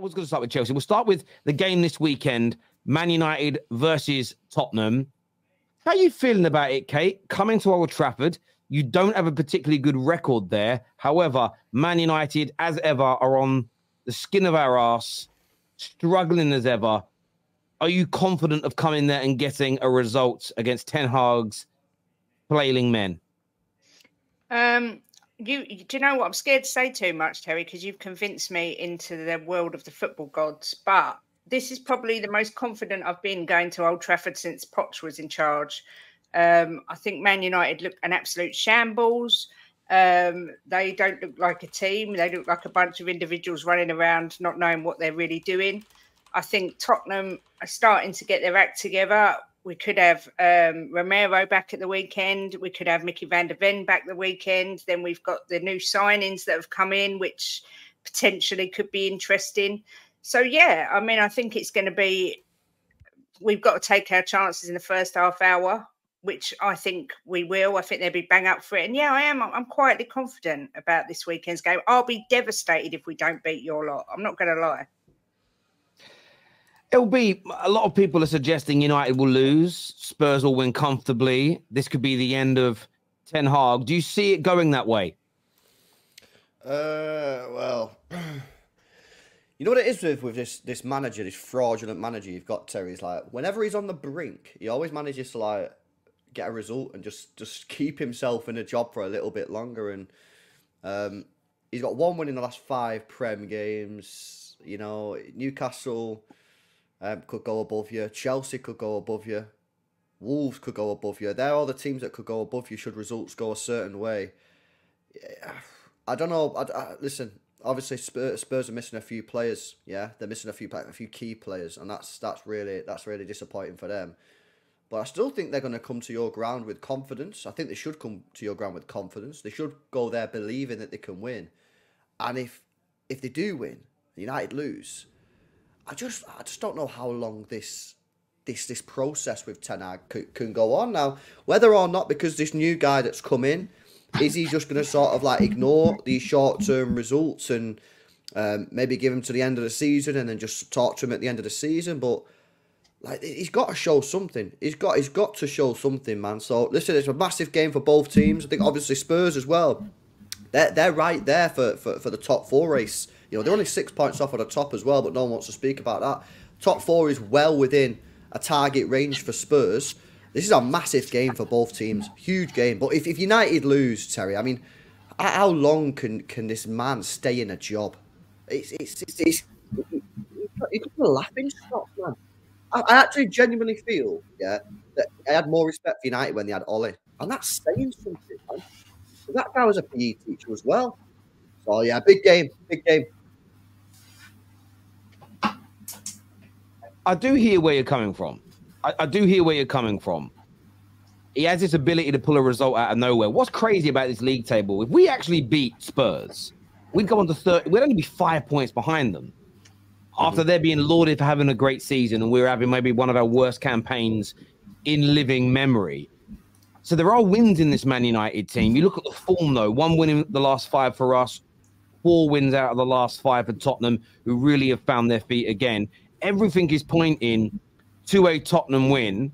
was going to start with Chelsea. We'll start with the game this weekend Man United versus Tottenham. How are you feeling about it, Kate? Coming to Old Trafford, you don't have a particularly good record there. However, Man United, as ever, are on the skin of our ass, struggling as ever. Are you confident of coming there and getting a result against Ten Hag's flailing men? Um, you do you know what? I'm scared to say too much, Terry, because you've convinced me into the world of the football gods. But this is probably the most confident I've been going to Old Trafford since Poch was in charge. Um, I think Man United look an absolute shambles. Um, they don't look like a team. They look like a bunch of individuals running around, not knowing what they're really doing. I think Tottenham are starting to get their act together. We could have um, Romero back at the weekend. We could have Micky van de Ven back the weekend. Then we've got the new signings that have come in, which potentially could be interesting. So yeah, I mean, I think it's going to be. We've got to take our chances in the first half hour, which I think we will. I think they'll be bang up for it. And yeah, I am. I'm quietly confident about this weekend's game. I'll be devastated if we don't beat your lot. I'm not going to lie. It'll be a lot of people are suggesting United will lose, Spurs will win comfortably. This could be the end of Ten Hag. Do you see it going that way? Uh, well, you know what it is with with this this manager, this fraudulent manager you've got, Terry. Is like whenever he's on the brink, he always manages to like get a result and just just keep himself in a job for a little bit longer. And um, he's got one win in the last five Prem games. You know, Newcastle um, could go above you. Chelsea could go above you. Wolves could go above you. They're all the teams that could go above you should results go a certain way. I don't know. I, I, listen, obviously Spurs, Spurs are missing a few players. Yeah, they're missing a few a few key players, and that's that's really that's really disappointing for them. But I still think they're going to come to your ground with confidence. I think they should come to your ground with confidence. They should go there believing that they can win. And if if they do win, United lose, I just I just don't know how long this this this process with Ten Hag can, can go on now. Whether or not because this new guy that's come in, is he just going to sort of like ignore these short term results and um, maybe give him to the end of the season and then just talk to him at the end of the season? But like he's got to show something. He's got he's got to show something, man. So listen, it's a massive game for both teams. I think obviously Spurs as well. They're they're right there for, for, for the top four race. You know, they're only six points off at the top as well, but no one wants to speak about that. Top four is well within a target range for Spurs. This is a massive game for both teams. Huge game. But if, if United lose, Terry, I mean, how long can, can this man stay in a job? It's it's it's, it's, it's a laughing stock, man. I, I, actually genuinely feel, yeah, that I had more respect for United when they had Ollie. And that's saying something, man. That guy was a PE teacher as well. So yeah, big game, big game. I do hear where you're coming from. I, I, do hear where you're coming from. He has this ability to pull a result out of nowhere. What's crazy about this league table? If we actually beat Spurs, we'd go on to third. We'd only be five points behind them. After mhm. they're being lauded for having a great season, and we're having maybe one of our worst campaigns in living memory. So there are wins in this Man United team. You look at the form, though. One win in the last five for us, four wins out of the last five for Tottenham, who really have found their feet again everything is pointing to a Tottenham win.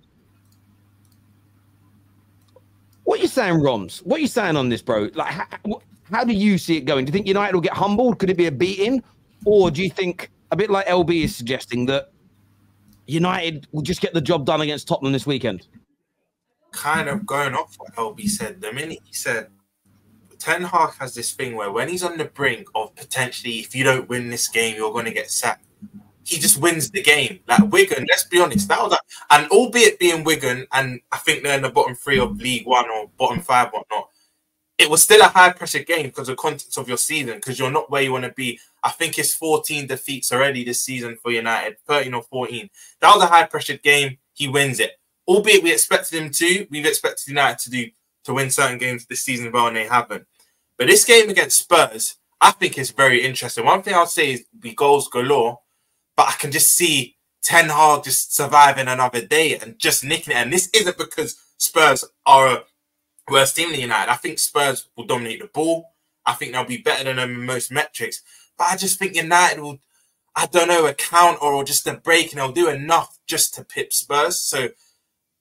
What are you saying, Roms? What are you saying on this, bro? Like, how, how do you see it going? Do you think United will get humbled? Could it be a beating? Or do you think, a bit like LB is suggesting, that United will just get the job done against Tottenham this weekend? Kind of going off what LB said, the minute he said Ten Hag has this thing where when he's on the brink of potentially, if you don't win this game, you're going to get sacked he just wins the game. Like Wigan, let's be honest, that was a, and albeit being Wigan, and I think they're in the bottom three of League One or bottom five, whatnot. It was still a high pressure game because of the context of your season, because you're not where you want to be. I think it's 14 defeats already this season for United, 13 or 14. That was a high pressured game. He wins it. Albeit we expected him to, we've expected United to do to win certain games this season well, and they haven't. But this game against Spurs, I think is very interesting. One thing I'll say is the goals galore but I can just see Ten Hag just surviving another day and just nicking it. And this isn't because Spurs are a worse team than United. I think Spurs will dominate the ball. I think they'll be better than them in most metrics. But I just think United will. I don't know, a counter or just a break, and they'll do enough just to pip Spurs. So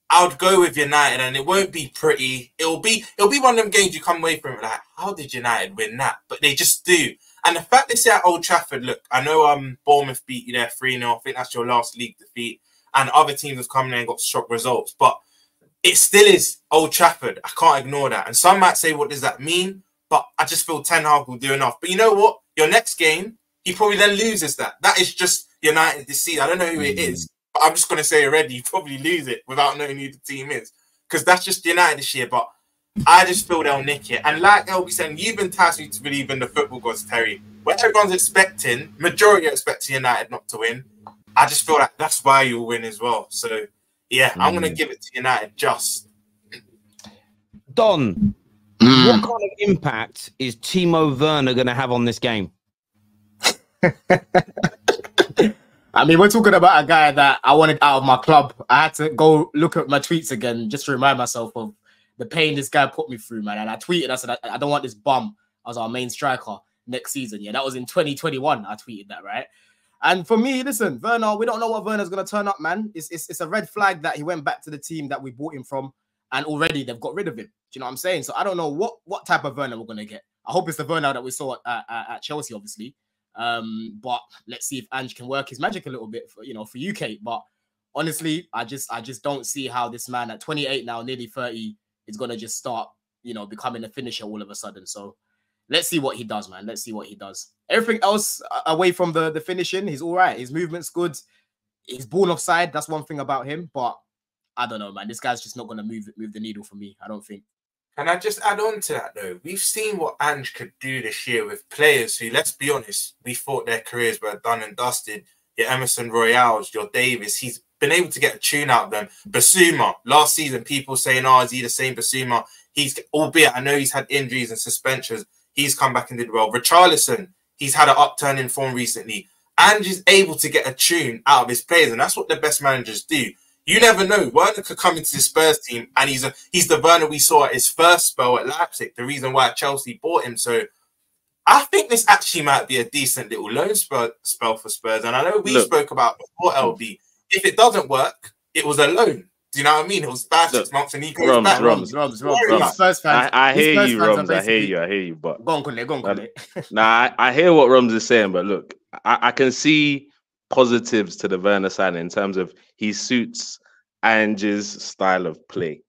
I would go with United, and it won't be pretty. It'll be it'll be one of them games you come away from it like, how did United win that? But they just do. And the fact they say at Old Trafford, look, I know um Bournemouth beat you there 3 0. I think that's your last league defeat. And other teams have come in and got shock results. But it still is Old Trafford. I can't ignore that. And some might say, what does that mean? But I just feel Ten Hag will do enough. But you know what? Your next game, he probably then loses that. That is just United this season. I don't know who it is, but I'm just going to say already, you probably lose it without knowing who the team is. Because that's just United this year. But I just feel they'll nick it. And like LB saying, you've been tasked to believe in the football gods, Terry. Where everyone's expecting, majority are expecting United not to win. I just feel like that's why you'll win as well. So yeah, mm. I'm gonna give it to United just. Don, mm. what kind of impact is Timo Werner gonna have on this game? I mean, we're talking about a guy that I wanted out of my club. I had to go look at my tweets again just to remind myself of the pain this guy put me through, man. And I tweeted, I said, I, I don't want this bum as our main striker next season. Yeah, that was in 2021. I tweeted that, right? And for me, listen, Werner, we don't know what Werner's going to turn up, man. It's, it's, it's a red flag that he went back to the team that we bought him from, and already they've got rid of him. Do you know what I'm saying? So I don't know what what type of Werner we're going to get. I hope it's the Werner that we saw at, at, at Chelsea, obviously. Um, but let's see if Ange can work his magic a little bit for you know for UK. But honestly, I just I just don't see how this man at 28 now, nearly 30, is to just start you know becoming a finisher all of a sudden. So let's see what he does, man. Let's see what he does. Everything else uh, away from the the finishing, he's all right. His movement's good. He's born offside. That's one thing about him. But I don't know, man. This guy's just not to move move the needle for me. I don't think. Can I just add on to that though? We've seen what Ange could do this year with players who, let's be honest, we thought their careers were done and dusted. Your Emerson Royals, your Davies, he's been able to get a tune out of them. Bissouma, last season, people saying, "Oh, is he the same Bissouma?" He's, albeit I know he's had injuries and suspensions, He's come back and did well. Richarlison, he's had an upturn in form recently. And is able to get a tune out of his players, and that's what the best managers do. You never know. Werner could come into the Spurs team, and he's a he's the Werner we saw at his first spell at Leipzig. The reason why Chelsea bought him. So I think this actually might be a decent little loan spell, spell for Spurs. And I know we Look, spoke about before LB. If it doesn't work, it was a loan. Do you know what I mean? It was bad six months and he goes Rums, back. Rums, Rums, Rums, Rums. First fans, I, I hear you, Rums. I hear you. I hear you. But go on, Kunle, go on, Kunle. nah, I, I, hear what Rums is saying, but look, I, I can see positives to the Werner signing in terms of he suits Ange's style of play.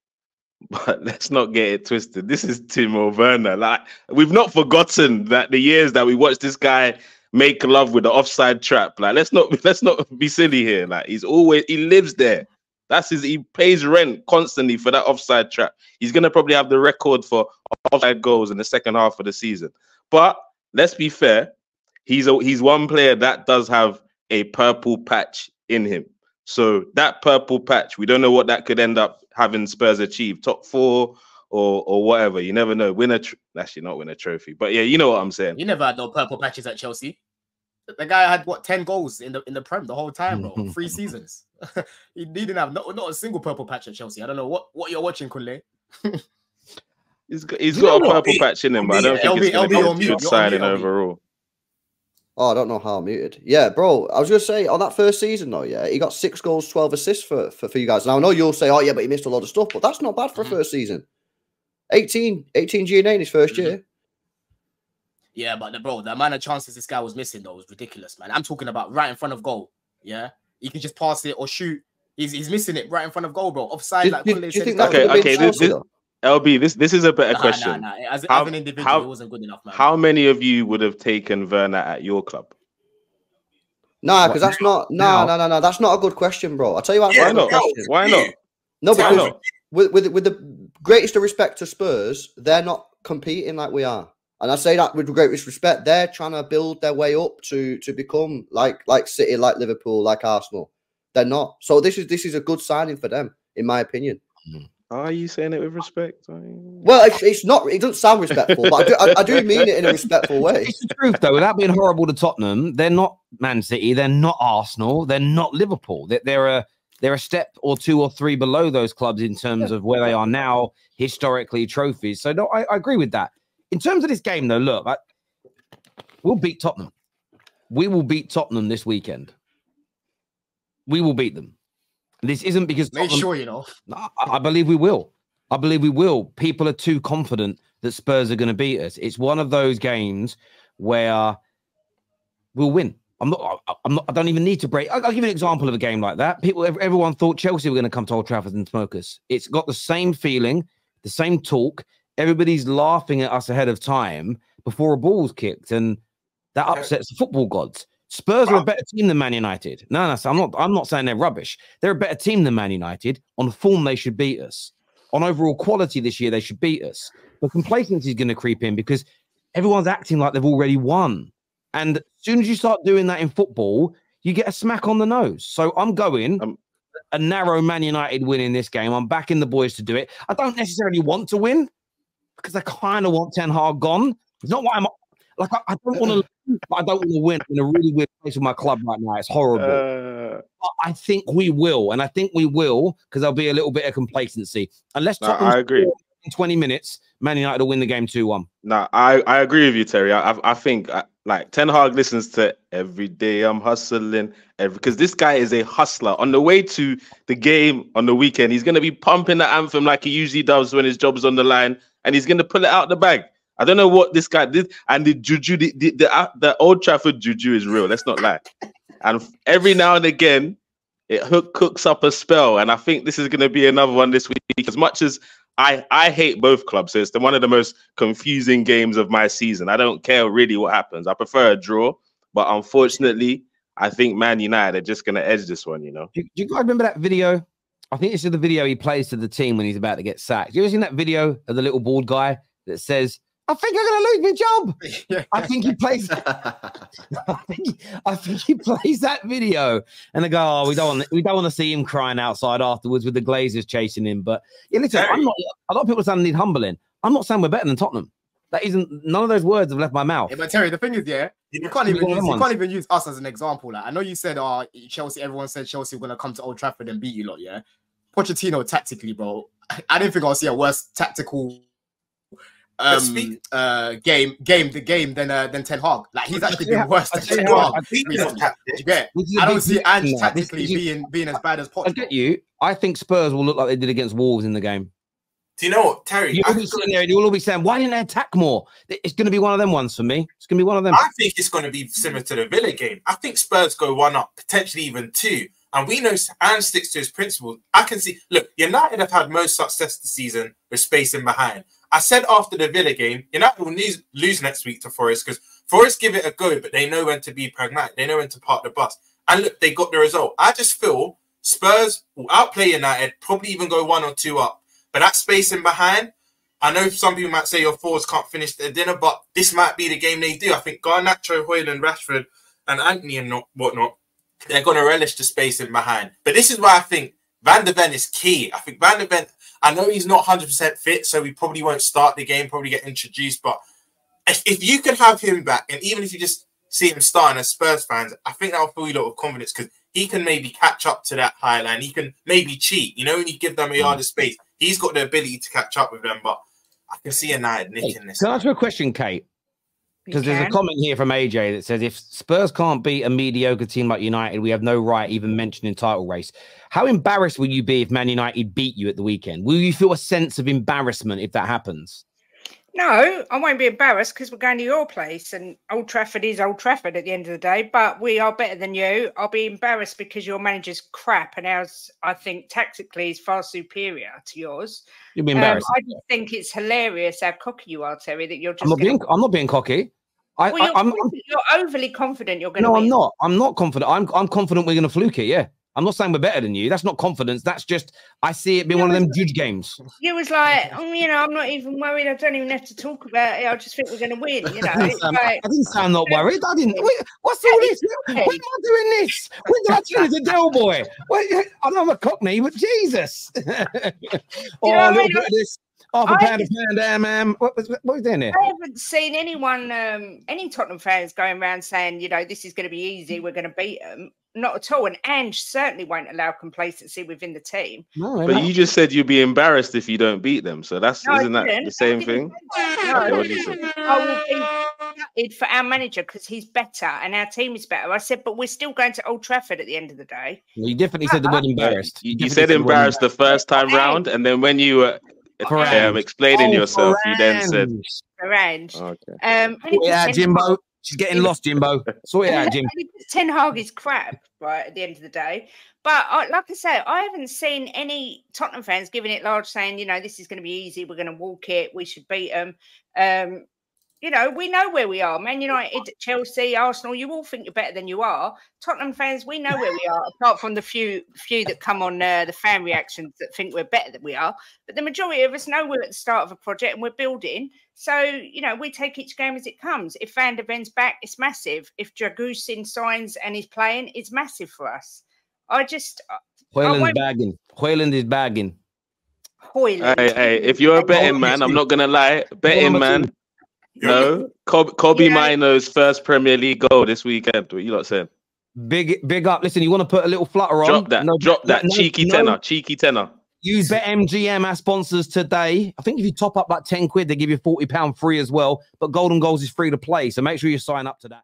But let's not get it twisted. This is Timo Werner. Like we've not forgotten that the years that we watched this guy make love with the offside trap. Like let's not let's not be silly here. Like he's always he lives there. That's his. He pays rent constantly for that offside trap. He's gonna probably have the record for offside goals in the second half of the season. But let's be fair. He's a, he's one player that does have a purple patch in him. So that purple patch, we don't know what that could end up having Spurs achieve top four or or whatever. You never know. Win a tr- actually not win a trophy, but yeah, you know what I'm saying. You never had no purple patches at Chelsea. The guy had what ten goals in the in the prem the whole time, bro. Three seasons. he didn't have not, not a single purple patch at Chelsea. I don't know what what you're watching, Kunle. he's got he's got a purple patch in him, but I don't think LB, it's going to be a good signing overall. Oh, I don't know how I'm muted. Yeah, bro. I was gonna say on that first season though, yeah, he got six goals, twelve assists for, for, for you guys. Now I know you'll say, oh yeah, but he missed a lot of stuff, but that's not bad for mm-hmm. a first season. 18, 18 GNA in his 1st mm-hmm. year. Yeah, but the, bro, the amount of chances this guy was missing though was ridiculous, man. I'm talking about right in front of goal. Yeah, he can just pass it or shoot. He's, he's missing it right in front of goal, bro. Offside. Did, like did, do you think okay? Okay, this, this, LB, this this is a better nah, question. Nah, nah. As, how, as, an individual, how, it wasn't good enough, man. How many of you would have taken Werner at your club? Nah, because that's not no, no, no, no. That's not a good question, bro. I'll tell you what. Yeah, why not? Why not? No, because with, with with the greatest of respect to Spurs, they're not competing like we are. And I say that with greatest respect. They're trying to build their way up to to become like like City, like Liverpool, like Arsenal. They're not. So this is this is a good signing for them, in my opinion. Are you saying it with respect? Well, it's, it's not. It doesn't sound respectful, but I do, I, I do, mean it in a respectful way. It's the truth, though. Without being horrible to Tottenham, they're not Man City. They're not Arsenal. They're not Liverpool. They're, they're a they're a step or two or three below those clubs in terms of where they are now historically trophies. So no, I, I agree with that. In terms of this game, though, look, I, we'll beat Tottenham. we will beat Tottenham this weekend. We will beat them. This isn't because Make Tottenham- sure you know. I, I believe we will. I believe we will. People are too confident that Spurs are going to beat us. It's one of those games where we'll win. I'm not. I- I'm not. I don't even need to break. I'll, I'll give you an example of a game like that. People, everyone thought Chelsea were going to come to Old Trafford and smoke us. It's got the same feeling, the same talk. Everybody's laughing at us ahead of time before a ball's kicked, and that upsets the football gods. Spurs are a better team than Man United. No, no, I'm not. I'm not saying they're rubbish. They're a better team than Man United. On form, they should beat us. On overall quality this year, they should beat us. But complacency is going to creep in because everyone's acting like they've already won. And as soon as you start doing that in football, you get a smack on the nose. So I'm going Um, a narrow Man United win in this game. I'm backing the boys to do it. I don't necessarily want to win because I kind of want Ten Hag gone. It's not why I'm like I, I don't want to, but I don't want to win I'm in a really weird place with my club right now. It's horrible. Uh, But I think we will, and I think we will because there'll be a little bit of complacency. Unless no, I agree. in 20 minutes, Man United will win the game 2 1. No, I, I agree with you, Terry. I I, I think uh, like Ten Hag listens to every day I'm hustling every because this guy is a hustler. On the way to the game on the weekend, he's gonna be pumping the anthem like he usually does when his job's on the line, and he's gonna pull it out the bag. I don't know what this guy did, and the juju, the the, the, uh, the Old Trafford juju is real. Let's not lie. And every now and again, it hook cooks up a spell, and I think this is gonna be another one this week. As much as I I hate both clubs. So it's the one of the most confusing games of my season. I don't care really what happens. I prefer a draw, but unfortunately, I think Man United are just gonna edge this one. You know, Do, do you guys remember that video? I think this is the video he plays to the team when he's about to get sacked. You ever seen that video of the little bald guy that says, I think I'm going to lose my job? yeah. I think he plays. I think, I think he plays that video, and they go, "Oh, we don't want we don't want to see him crying outside afterwards with the Glazers chasing him." But yeah, listen, I'm not. A lot of people saying need humbling. I'm not saying we're better than Tottenham. That isn't. None of those words have left my mouth. Yeah, but Terry, the thing is, yeah, You can't even use, you can't even use us as an example. Like I know you said, "Oh, Chelsea." Everyone said Chelsea were gonna come to Old Trafford and beat you lot. Yeah, Pochettino tactically, bro. I didn't think I'll see a worse tactical um speak- uh game game the game than uh, than Ten Hag. Like he's actually Yeah, been worse I than Ten you what, Hag. I Speaking of recently. tactics, You get? This is a I don't see difference Ange now. Tactically is- being being as bad as I get you. I think Spurs will look like they did against Wolves in the game. do you know what, Terry? You'll I, be sitting there and you'll all be saying, "Why didn't they attack more?" It's going to be one of them ones for me. It's going to be one of them. I think it's going to be similar to the Villa game. I think Spurs go one up, potentially even two. And we know Ange sticks to his principles. I can see, look, United have had most success this season with spacing behind. I said after the Villa game, United will lose, lose next week to Forest because Forest give it a go, but they know when to be pragmatic. They know when to park the bus. And look, they got the result. I just feel Spurs will outplay United, probably even go one or two up. But that space in behind, I know some people might say your forwards can't finish their dinner, but this might be the game they do. I think Garnacho, Højlund, Rashford, and Antony and not whatnot, they're going to relish the space in behind. But this is why I think Van de Ven is key. I think Van de Ven, I know he's not 100% fit, so he probably won't start the game, probably get introduced. But if, if you can have him back, and even if you just see him starting as Spurs fans, I think that'll fill you a lot of confidence because he can maybe catch up to that high line. He can maybe cheat. You know, when you give them a hmm. yard of space, he's got the ability to catch up with them. But I can see United Hey, nicking this. can I ask you a question, Kate? Because there's a comment here from AJ that says if Spurs can't beat a mediocre team like United, we have no right even mentioning title race. How embarrassed will you be if Man United beat you at the weekend? Will you feel a sense of embarrassment if that happens? No, I won't be embarrassed because we're going to your place, and Old Trafford is Old Trafford at the end of the day. But we are better than you. I'll be embarrassed because your manager's crap, and ours, I think, tactically is far superior to yours. You'll be Um, embarrassed. I just think it's hilarious how cocky you are, Terry. That you're just I'm not gonna- being. I'm not being cocky. I, Well, I, you're, I'm, I'm you're overly confident you're going to no, win. I'm not. I'm not confident. I'm I'm confident we're going to fluke it. Yeah, I'm not saying we're better than you. That's not confidence. That's just I see it being one of them judge games. You was like, oh, you know, I'm not even worried. I don't even have to talk about it. I just think we're going to win. You know, it's Um, like, I didn't sound not worried. I didn't. Wait, what's all this? When am I doing this? When did I turn into Del Boy? Wait, I know I'm a Cockney, but Jesus! oh, know what I a little mean? bit of this. Half a I- pound of pound there, man. What was what was doing there? I haven't seen anyone, um, any Tottenham fans going around saying, you know, this is going to be easy. We're going to beat them. Not at all. And Ange certainly won't allow complacency within the team. No, But you just said you'd be embarrassed if you don't beat them. So that's No, isn't that the same thing? say. Okay, No, what did you say? I will be for our manager because he's better and our team is better. I said, but we're still going to Old Trafford at the end of the day. you definitely said the word embarrassed. You, you definitely said the embarrassed the first time round, and then when you were Varane. Um, explaining Oh, yourself, you then said, Varane. Arrange. "Okay." Um, and he Sort it out, puts Ten Jimbo. She's getting lost, Jimbo. Sort it out, Jim. and he puts Ten Hag is crap, right, at the end of the day. But I, like I say, I haven't seen any Tottenham fans giving it large, saying, you know, this is going to be easy. We're going to walk it. We should beat them. Um, you know, we know where we are. Man United, Chelsea, Arsenal, you all think you're better than you are. Tottenham fans, we know where we are, apart from the few few that come on uh, the fan reactions that think we're better than we are. But the majority of us know we're at the start of a project and we're building. So, you know, we take each game as it comes. If Van de Ven's back, it's massive. If Dragusin signs and is playing, it's massive for us. I just, uh, Højlund's bagging. Højlund is bagging. Højlund. Hey, hey, if you're a betting man, I'm not gonna lie. Betting man, no. Cob- Kobbie Yeah. Mainoo's first Premier League goal this weekend. What you lot saying? Big, big up. Listen, you want to put a little flutter on? Drop that, No, drop that no, cheeky no. tenner, cheeky tenner. Use BetMGM, our sponsors today. I think if you top up like 10 quid, they give you 40 pound free as well. But Golden Goals is free to play. So make sure you sign up to that.